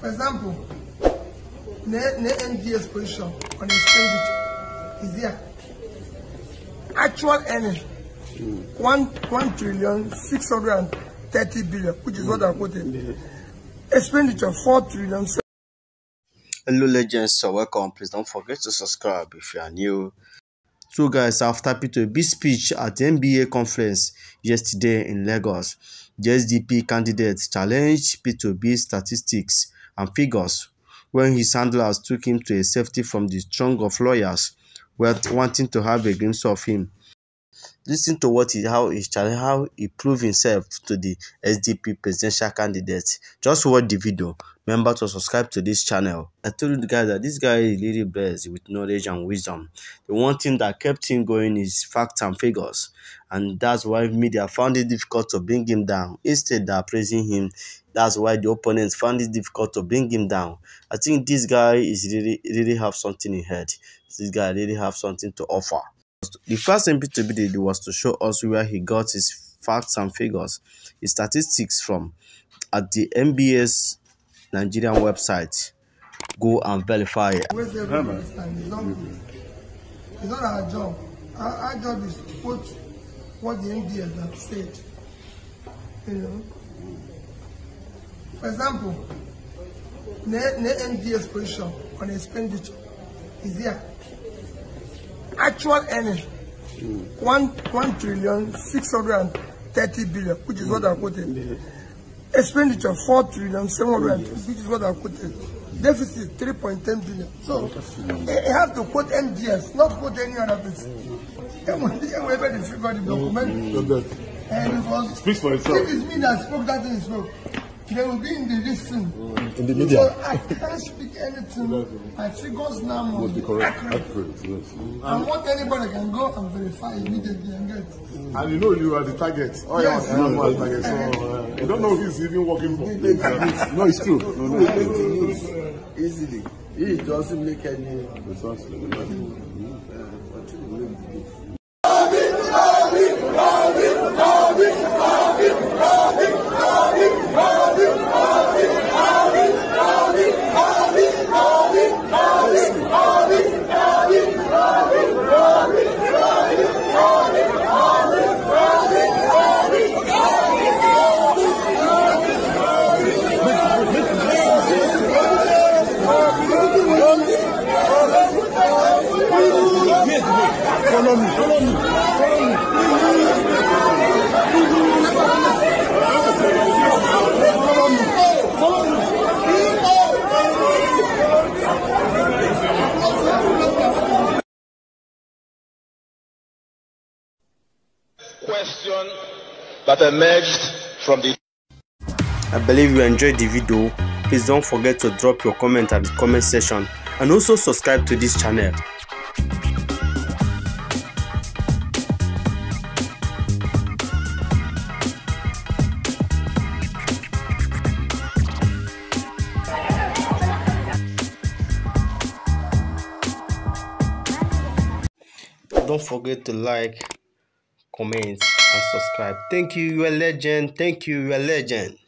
For example, the, NGS position on expenditure is here. Actual earning, one one trillion six hundred and thirty billion, which is what I quoted. Expenditure four trillion. Hello legends, so welcome. Please don't forget to subscribe if you are new. So guys, after P2 big speech at the NBA conference yesterday in Lagos, the SDP candidate challenged P2B statistics and figures when his handlers took him to a safety from the throng of lawyers wanting to have a glimpse of him. Listen to what he how he how he proved himself to the SDP presidential candidate. Just watch the video. Remember to subscribe to this channel. I told you guys that this guy is really blessed with knowledge and wisdom. The one thing that kept him going is facts and figures. And that's why media found it difficult to bring him down. Instead of praising him, that's why the opponents found it difficult to bring him down. I think this guy is really really have something in head. This guy really have something to offer. The first thing Peter Obi did was to show us where he got his facts and figures, his statistics from at the NBS Nigerian website. Go and verify it. Waste everybody's time. It's not good. It's not our job. Our, our job is to quote what the NBS have said. You know. For example, the, the NBS position on expenditure is here. Actual earning, one one trillion six hundred and thirty billion, which is what I quoted. Expenditure four trillion seven hundred, and which is what I quoted. Deficit three point ten billion. So you have to quote MGS, not quote any other person. The document, and it was Speaks for itself. If it's me that spoke, that thing spoke. They will be in the listen. In the So media. I can't speak anything. My figures now Must be correct. accurate. Accurate, yes. And what anybody can go and verify immediately and get. And you know you are the target. Oh, Yes. yeah, you are the target. So uh, you don't know who is even working for. no, it's true. No, no, it's true. easily. It doesn't make any Precisely. Question that emerged from the I believe you enjoyed the video. Please don't forget to drop your comment at the comment section and also subscribe to this channel. Don't forget to like, comment, and subscribe. Thank you, you are a legend. Thank you, you are a legend.